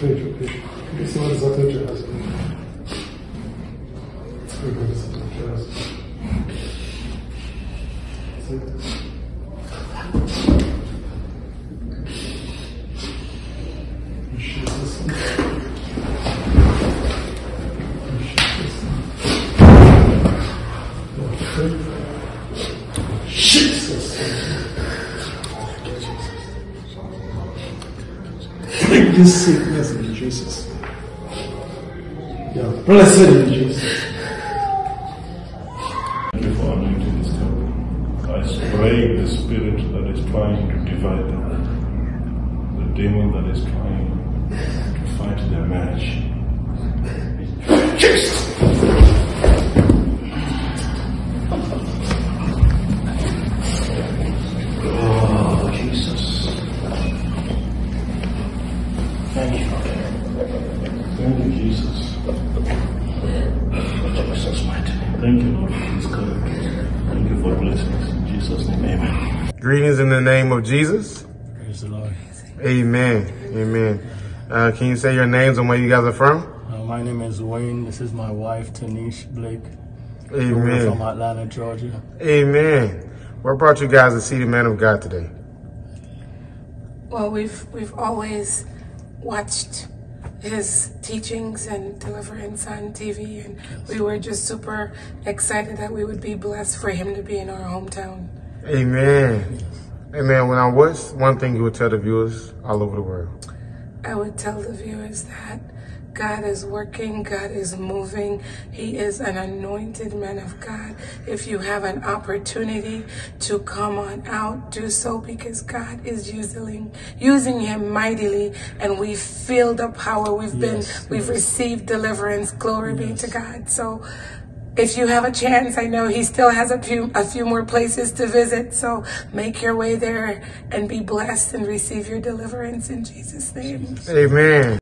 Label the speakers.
Speaker 1: Preću, preću. Mi se ovdje zaključe razgovor. This sickness in Jesus. Yeah, blessed in Jesus.
Speaker 2: Thank you for anointing this cup. I spray the spirit that is trying to divide them, the demon that is trying to fight their marriage. Jesus! Thank you, Lord, for this covenant. Thank you for blessings. In Jesus' name, amen.
Speaker 3: Greetings in the name of Jesus.
Speaker 4: Praise the Lord.
Speaker 3: Amen. Amen. Uh, can you say your names and where you guys are from?
Speaker 4: Uh, my name is Wayne. This is my wife, Tanish Blake. We're from Atlanta, Georgia.
Speaker 3: Amen. What brought you guys to see the man of God today?
Speaker 5: Well, we've we've always watched his teachings and deliverance on TV, and we were just super excited that we would be blessed for him to be in our hometown.
Speaker 3: Amen. Amen. When I was, one thing you would tell the viewers all over the world?
Speaker 5: I would tell the viewers that God is working, God is moving. He is an anointed man of God. If you have an opportunity to come on out, do so because God is using using him mightily and we feel the power. We've been we've
Speaker 4: yes.
Speaker 5: received deliverance. Glory be to God. So if you have a chance, I know he still has a few a few more places to visit. So make your way there and be blessed and receive your deliverance in Jesus' name.
Speaker 3: Amen.